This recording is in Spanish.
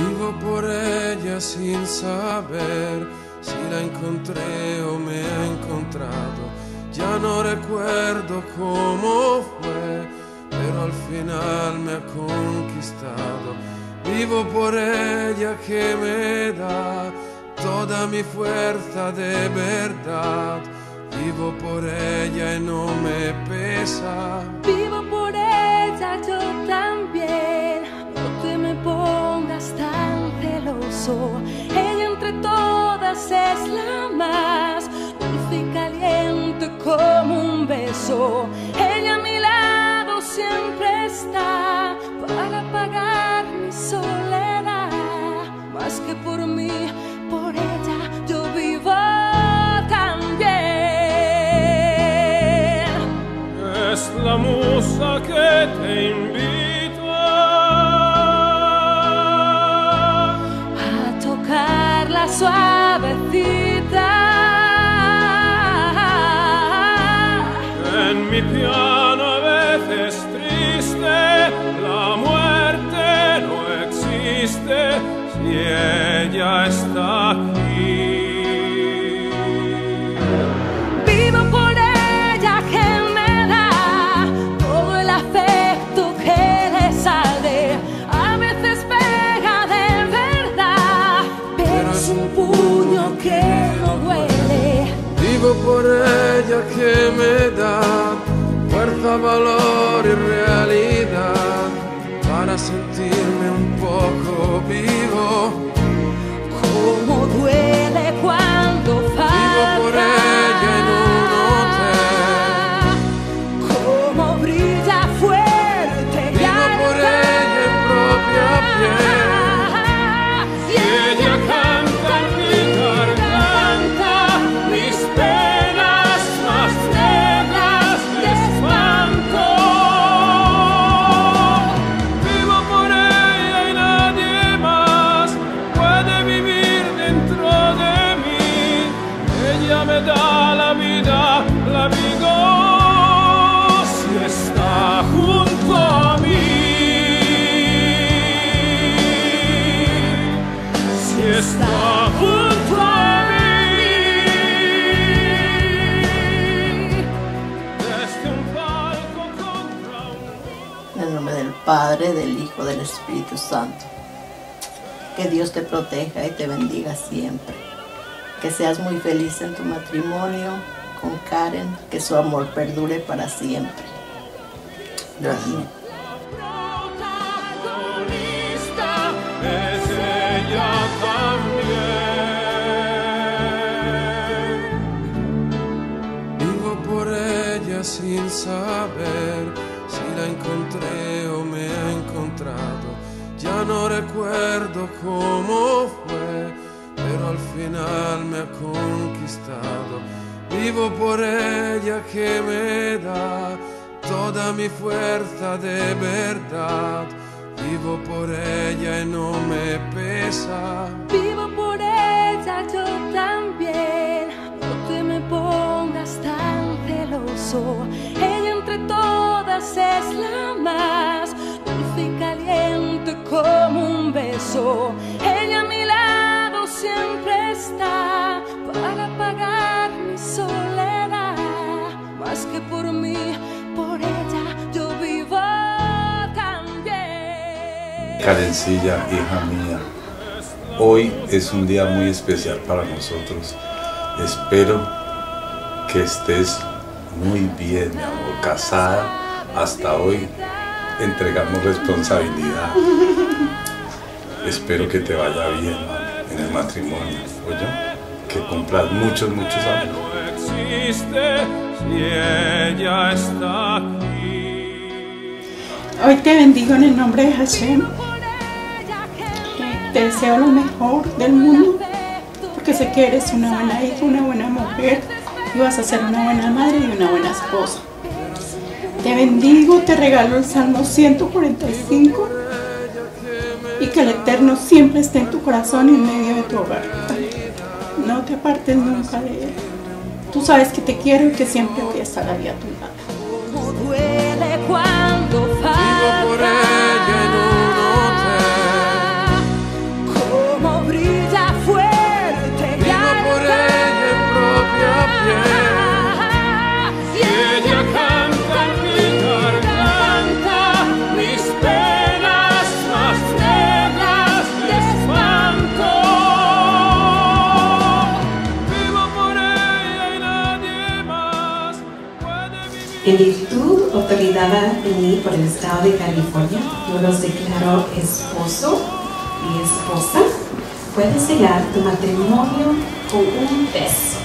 Vivo por ella sin saber si la encontré o me ha encontrado. Ya no recuerdo cómo fue, pero al final me ha conquistado. Vivo por ella que me da toda mi fuerza de verdad. Vivo por ella y no me pesa. Vivo por ella yo. Ella a mi lado siempre está para pagar mi soledad. Más que por mí, por ella yo vivo también. Es la musa que te invita a tocar la suavecita. Por ella que me para sentirme un poco vivo. Padre, del Hijo, del Espíritu Santo. Que Dios te proteja y te bendiga siempre. Que seas muy feliz en tu matrimonio con Karen, que su amor perdure para siempre. Amén. protagonista es ella también. Vivo por ella sin saber si la encontré No recuerdo cómo fue, pero al final me ha conquistado. Vivo por ella que me da toda mi fuerza de verdad. Vivo por ella y no me pesa. Un beso. Ella a mi lado siempre está para pagar mi soledad. Más que por mí, por ella yo vivo también. Karencilla, hija mía, hoy es un día muy especial para nosotros. Espero que estés muy bien, mi amor, casada. Hasta hoy entregamos responsabilidad. Espero que te vaya bien mami, en el matrimonio, oye, que cumplas muchos, muchos años. No existe si ella está aquí. Hoy te bendigo en el nombre de Hashem. Te deseo lo mejor del mundo, porque sé que eres una buena hija, una buena mujer, y vas a ser una buena madre y una buena esposa. Te bendigo, te regalo el Salmo 145 y que el Eterno siempre esté en tu corazón y en medio de tu hogar. No te apartes nunca de Él. Tú sabes que te quiero y que siempre voy a estar a tu lado. En virtud otorgada en mí por el Estado de California, yo los declaro esposo y esposa. Puedes sellar tu matrimonio con un beso.